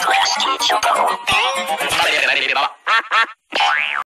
Plastic Chocolate.